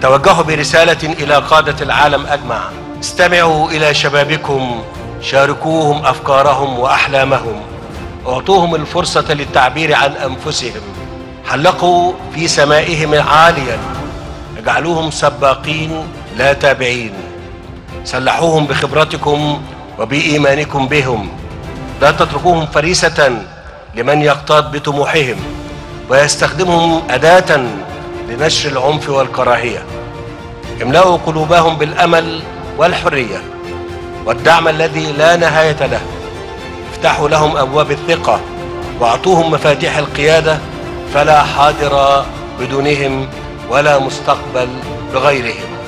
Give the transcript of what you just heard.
أتوجه برسالة إلى قادة العالم أجمع. استمعوا إلى شبابكم شاركوهم أفكارهم وأحلامهم. أعطوهم الفرصة للتعبير عن أنفسهم. حلقوا في سمائهم عاليا. اجعلوهم سباقين لا تابعين. سلحوهم بخبرتكم وبإيمانكم بهم. لا تتركوهم فريسة لمن يقتاد بطموحهم. ويستخدمهم أداة لنشر العنف والكراهية. املأوا قلوبهم بالأمل والحرية والدعم الذي لا نهاية له. افتحوا لهم أبواب الثقة وأعطوهم مفاتيح القيادة فلا حاضر بدونهم ولا مستقبل بغيرهم.